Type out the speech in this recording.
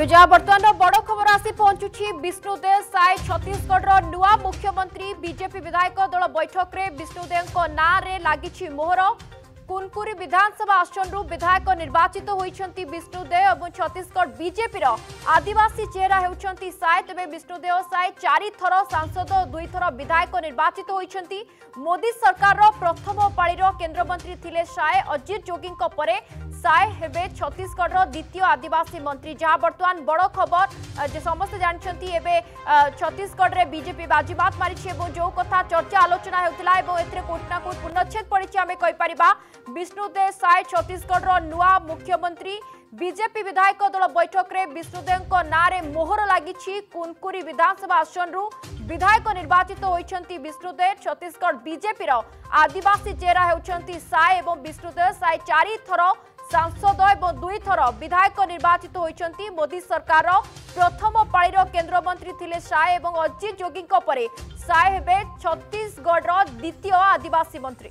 ତେବେ ଯାହା ବର୍ତ୍ତମାନର ବଡ଼ ଖବର ଆସି ପହଞ୍ଚୁଛି ବିଷ୍ଣୁଦେବ ସାଏ ଛତିଶଗଡ଼ର ନୂଆ ମୁଖ୍ୟମନ୍ତ୍ରୀ ବିଜେପି ବିଧାୟକ ଦଳ ବୈଠକରେ ବିଷ୍ଣୁଦେବଙ୍କ ନାଁରେ ଲାଗିଛି ମୋହର କୁନକୁରୀ ବିଧାନସଭା ଆସନରୁ ବିଧାୟକ ନିର୍ବାଚିତ ହୋଇଛନ୍ତି ବିଷ୍ଣୁଦେଓ ଏବଂ ଛତିଶଗଡ଼ ବିଜେପିର ଆଦିବାସୀ ଚେହେରା ହେଉଛନ୍ତି ସାଏ ତେବେ ବିଷ୍ଣୁଦେଓ ସାଏ ଚାରିଥର ସାଂସଦ ଓ ଦୁଇଥର ବିଧାୟକ ନିର୍ବାଚିତ ହୋଇଛନ୍ତି ମୋଦି ସରକାରର ପ୍ରଥମ ପାଳିର କେନ୍ଦ୍ରମନ୍ତ୍ରୀ ଥିଲେ ସାଏ ଅଜିତ ଯୋଗୀଙ୍କ ପରେ ସାଏ ହେବେ ଛତିଶଗଡ଼ର ଦ୍ୱିତୀୟ ଆଦିବାସୀ ମନ୍ତ୍ରୀ ଯାହା ବର୍ତ୍ତମାନ ବଡ଼ ଖବର ଯେ ସମସ୍ତେ ଜାଣିଛନ୍ତି ଏବେ ଛତିଶଗଡ଼ରେ ବିଜେପି ବାଜିମାତ ମାରିଛି ଏବଂ ଯେଉଁ କଥା ଚର୍ଚ୍ଚା ଆଲୋଚନା ହେଉଥିଲା ଏବଂ ଏଥିରେ କୋଟି ନା କୋଟି ପୂର୍ଣ୍ଣଚ୍ଛେଦ ପଡ଼ିଛି ଆମେ କହିପାରିବା विष्णु देव साय छत्तीशगढ़ नुआ मुख्यमंत्री বিজেপি বিধায়ক দল বৈঠকরে বিষ্ণুদেব নাঁরে মোহর লাগিছি কুনকুরি বিধানসভা আসনর বিধায়ক নির্বাচিত হয়েছেন বিষ্ণুদেব ছত্তিশগড় বিজেপির আদিবাসী চেহারা হচ্ছেন সায় এবং বিষ্ণুদেব সায় চারিথর সাংসদ এবং দুইথর বিধায়ক নির্বাচিত হয়েছেন মোদি সরকার প্রথম পাড়ির কেন্দ্রমন্ত্রী লে সায় এবং অজিত যোগীঙ্ পরে সায় হবে ছত্তিশগড়র দ্বিতীয় আদিবাসী মন্ত্রী